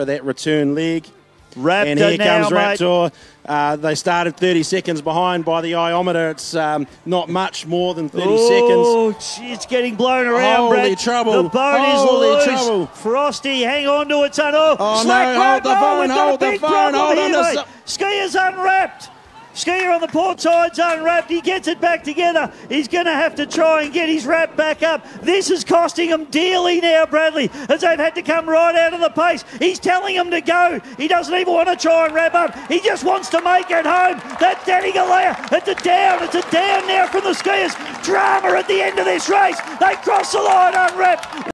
for that return leg. Raptor and here now, comes mate. Raptor. Uh, they started 30 seconds behind by the iometer. It's um, not much more than 30 seconds. Oh, gee, it's getting blown around, Holy Brad. trouble. The boat Holy is loose. trouble. Frosty, hang on to it, son. Oh, Oh, slack no, hold the phone, hold the phone, hold on mate. Skier's unwrapped. Skier on the port side's unwrapped. He gets it back together. He's going to have to try and get his wrap back up. This is costing him dearly now, Bradley, as they've had to come right out of the pace. He's telling him to go. He doesn't even want to try and wrap up. He just wants to make it home. That's Danny Galea. It's a down. It's a down now from the skiers. Drama at the end of this race. They cross the line unwrapped.